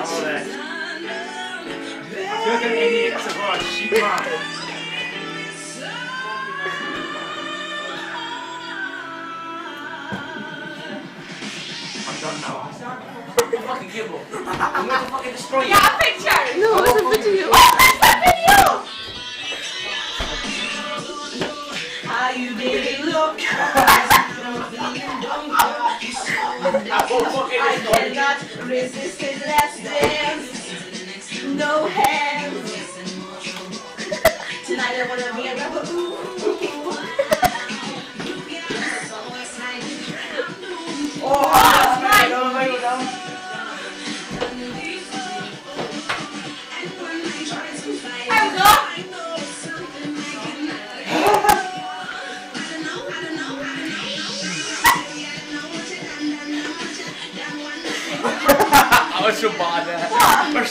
Ja, det. Jag kan en i så bara shimma. fucking Gibble. I'm going to fucking destroy you. Yeah, picture. No, it's a video. video. How you baby look. I cannot resist his last dance. No hands. Tonight I wanna be a rebel. Ooh. Oh, my God. my God. I go. 二十八的二十